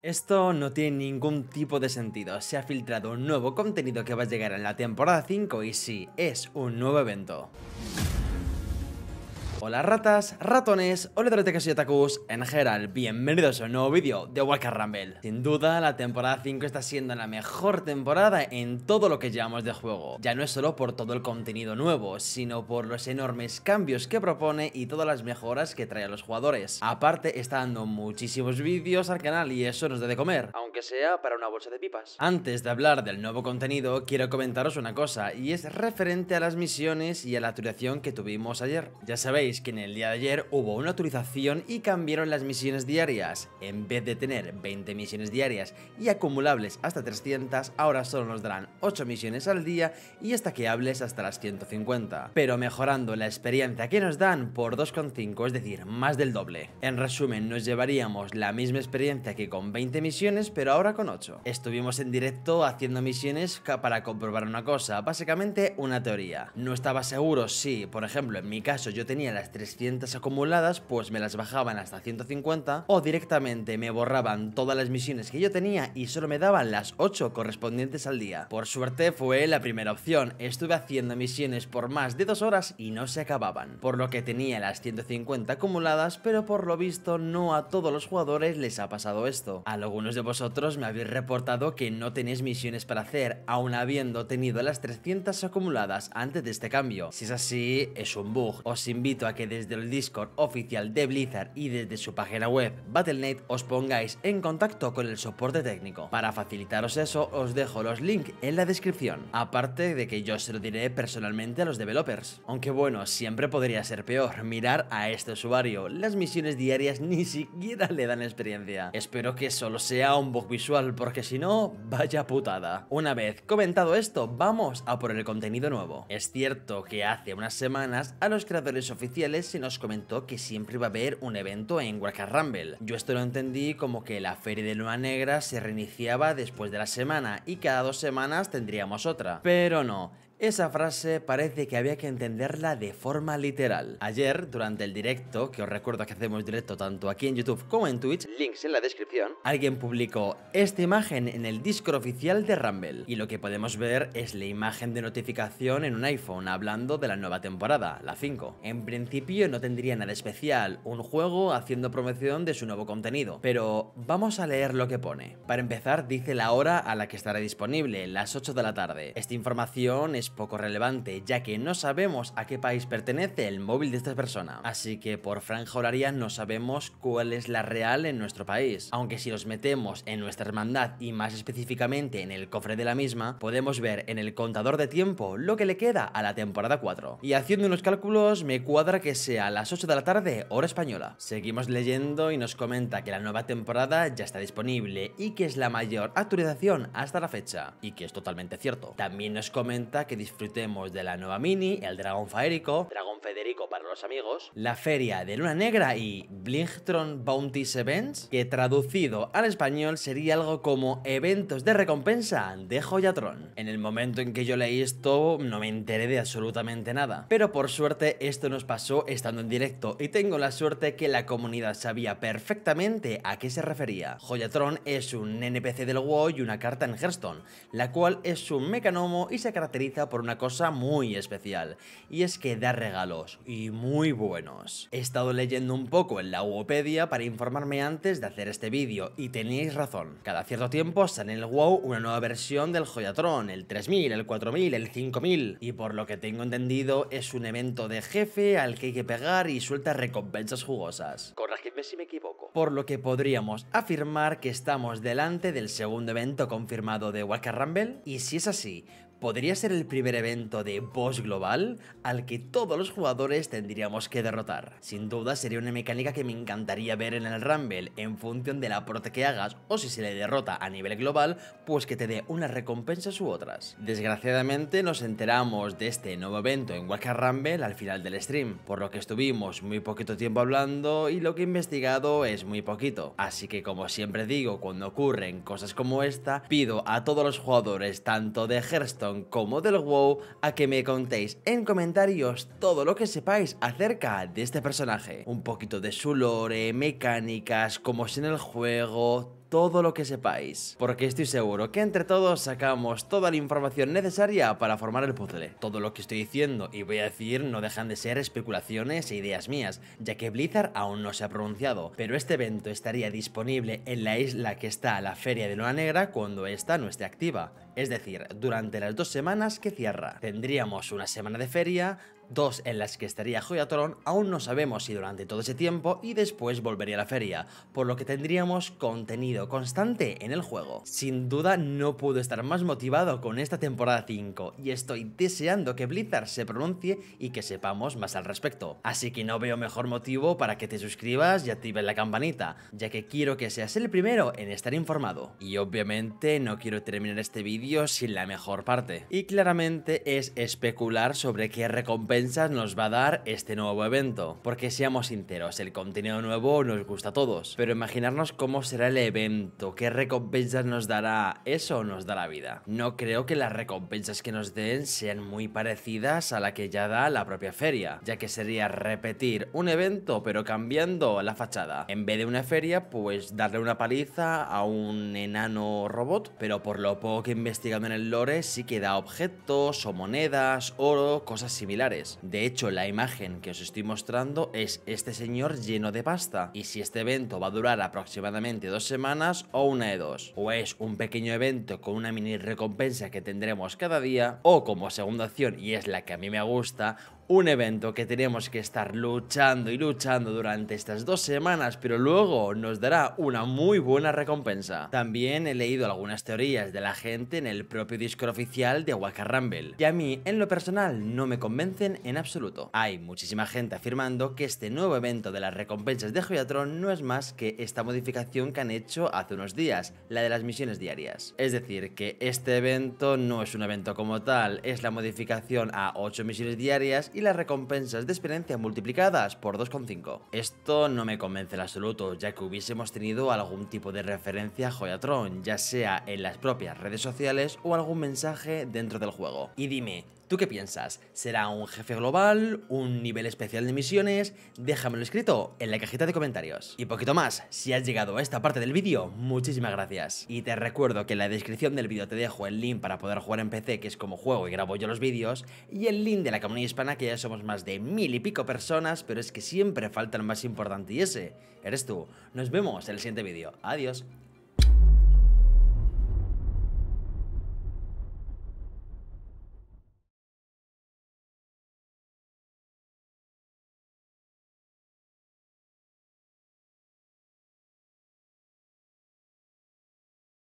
Esto no tiene ningún tipo de sentido, se ha filtrado un nuevo contenido que va a llegar en la temporada 5 y sí, es un nuevo evento. Hola ratas, ratones, hola y otakus, en general, bienvenidos a un nuevo vídeo de Walker Rumble. Sin duda, la temporada 5 está siendo la mejor temporada en todo lo que llevamos de juego. Ya no es solo por todo el contenido nuevo, sino por los enormes cambios que propone y todas las mejoras que trae a los jugadores. Aparte, está dando muchísimos vídeos al canal y eso nos da de comer, sea para una bolsa de pipas. Antes de hablar del nuevo contenido, quiero comentaros una cosa, y es referente a las misiones y a la actualización que tuvimos ayer. Ya sabéis, que en el día de ayer hubo una actualización y cambiaron las misiones diarias. En vez de tener 20 misiones diarias y acumulables hasta 300, ahora solo nos darán 8 misiones al día y hasta que hables hasta las 150. Pero mejorando la experiencia que nos dan por 2,5, es decir, más del doble. En resumen, nos llevaríamos la misma experiencia que con 20 misiones, pero ahora con 8. Estuvimos en directo haciendo misiones para comprobar una cosa, básicamente una teoría. No estaba seguro si, por ejemplo, en mi caso yo tenía las 300 acumuladas, pues me las bajaban hasta 150 o directamente me borraban todas las misiones que yo tenía y solo me daban las 8 correspondientes al día. Por suerte fue la primera opción, estuve haciendo misiones por más de 2 horas y no se acababan, por lo que tenía las 150 acumuladas, pero por lo visto no a todos los jugadores les ha pasado esto. Algunos de vosotros me habéis reportado que no tenéis misiones para hacer, aun habiendo tenido las 300 acumuladas antes de este cambio. Si es así, es un bug. Os invito a que desde el Discord oficial de Blizzard y desde su página web Battle.net os pongáis en contacto con el soporte técnico. Para facilitaros eso os dejo los links en la descripción, aparte de que yo se lo diré personalmente a los developers. Aunque bueno, siempre podría ser peor, mirar a este usuario, las misiones diarias ni siquiera le dan experiencia. Espero que solo sea un visual porque si no, vaya putada. Una vez comentado esto, vamos a por el contenido nuevo. Es cierto que hace unas semanas a los creadores oficiales se nos comentó que siempre iba a haber un evento en Warcraft Rumble. Yo esto lo entendí como que la feria de Luna Negra se reiniciaba después de la semana y cada dos semanas tendríamos otra. Pero no, esa frase parece que había que entenderla de forma literal. Ayer, durante el directo, que os recuerdo que hacemos directo tanto aquí en YouTube como en Twitch, links en la descripción, alguien publicó esta imagen en el Discord oficial de Rumble. Y lo que podemos ver es la imagen de notificación en un iPhone hablando de la nueva temporada, la 5. En principio no tendría nada especial, un juego haciendo promoción de su nuevo contenido, pero vamos a leer lo que pone. Para empezar, dice la hora a la que estará disponible, las 8 de la tarde. Esta información es poco relevante, ya que no sabemos a qué país pertenece el móvil de esta persona. Así que por franja horaria no sabemos cuál es la real en nuestro país. Aunque si nos metemos en nuestra hermandad y más específicamente en el cofre de la misma, podemos ver en el contador de tiempo lo que le queda a la temporada 4. Y haciendo unos cálculos me cuadra que sea las 8 de la tarde hora española. Seguimos leyendo y nos comenta que la nueva temporada ya está disponible y que es la mayor actualización hasta la fecha. Y que es totalmente cierto. También nos comenta que disfrutemos de la nueva mini, el dragón faérico, dragón Federico para los amigos, la feria de Luna Negra y Blingtron Bounties Events, que traducido al español sería algo como eventos de recompensa de Joyatron. En el momento en que yo leí esto no me enteré de absolutamente nada, pero por suerte esto nos pasó estando en directo y tengo la suerte que la comunidad sabía perfectamente a qué se refería. Joyatron es un NPC del WoW y una carta en Hearthstone, la cual es un mecanomo y se caracteriza por una cosa muy especial, y es que da regalos, y muy buenos. He estado leyendo un poco en la Wikipedia para informarme antes de hacer este vídeo, y tenéis razón, cada cierto tiempo sale en el WoW una nueva versión del Joyatron, el 3000, el 4000, el 5000, y por lo que tengo entendido es un evento de jefe al que hay que pegar y suelta recompensas jugosas. Corregidme si me equivoco. Por lo que podríamos afirmar que estamos delante del segundo evento confirmado de Walker Rumble, y si es así, podría ser el primer evento de boss global al que todos los jugadores tendríamos que derrotar. Sin duda sería una mecánica que me encantaría ver en el Rumble en función de la que hagas o si se le derrota a nivel global, pues que te dé unas recompensas u otras. Desgraciadamente nos enteramos de este nuevo evento en Walker Rumble al final del stream, por lo que estuvimos muy poquito tiempo hablando y lo que he investigado es muy poquito. Así que como siempre digo, cuando ocurren cosas como esta, pido a todos los jugadores, tanto de Hearthstone como del WoW a que me contéis en comentarios todo lo que sepáis acerca de este personaje. Un poquito de su lore, mecánicas, cómo es en el juego, todo lo que sepáis, porque estoy seguro que entre todos sacamos toda la información necesaria para formar el puzzle. Todo lo que estoy diciendo y voy a decir no dejan de ser especulaciones e ideas mías, ya que Blizzard aún no se ha pronunciado, pero este evento estaría disponible en la isla que está a la Feria de Luna Negra cuando esta no esté activa, es decir, durante las dos semanas que cierra. Tendríamos una semana de feria, dos en las que estaría Joyatron, aún no sabemos si durante todo ese tiempo y después volvería a la feria, por lo que tendríamos contenido constante en el juego. Sin duda no puedo estar más motivado con esta temporada 5 y estoy deseando que Blizzard se pronuncie y que sepamos más al respecto. Así que no veo mejor motivo para que te suscribas y actives la campanita, ya que quiero que seas el primero en estar informado. Y obviamente no quiero terminar este vídeo sin la mejor parte. Y claramente es especular sobre qué recompensa nos va a dar este nuevo evento. Porque seamos sinceros, el contenido nuevo nos gusta a todos. Pero imaginarnos cómo será el evento, qué recompensas nos dará, eso nos da la vida. No creo que las recompensas que nos den sean muy parecidas a la que ya da la propia feria, ya que sería repetir un evento pero cambiando la fachada. En vez de una feria, pues darle una paliza a un enano robot, pero por lo poco que he investigado en el lore sí que da objetos o monedas, oro, cosas similares. De hecho, la imagen que os estoy mostrando es este señor lleno de pasta. Y si este evento va a durar aproximadamente dos semanas o una de dos. O es un pequeño evento con una mini recompensa que tendremos cada día. O como segunda opción, y es la que a mí me gusta, un evento que tenemos que estar luchando y luchando durante estas dos semanas, pero luego nos dará una muy buena recompensa. También he leído algunas teorías de la gente en el propio Discord oficial de Waka Rumble, y a mí, en lo personal, no me convencen en absoluto. Hay muchísima gente afirmando que este nuevo evento de las recompensas de Joyatron no es más que esta modificación que han hecho hace unos días, la de las misiones diarias. Es decir, que este evento no es un evento como tal, es la modificación a 8 misiones diarias y las recompensas de experiencia multiplicadas por 2,5. Esto no me convence en absoluto, ya que hubiésemos tenido algún tipo de referencia a Joyatron, ya sea en las propias redes sociales o algún mensaje dentro del juego. Y dime, ¿Tú qué piensas? ¿Será un jefe global? ¿Un nivel especial de misiones? Déjamelo escrito en la cajita de comentarios. Y poquito más, si has llegado a esta parte del vídeo, muchísimas gracias. Y te recuerdo que en la descripción del vídeo te dejo el link para poder jugar en PC, que es como juego y grabo yo los vídeos, y el link de la comunidad hispana, que ya somos más de mil y pico personas, pero es que siempre falta el más importante y ese, eres tú. Nos vemos en el siguiente vídeo. Adiós.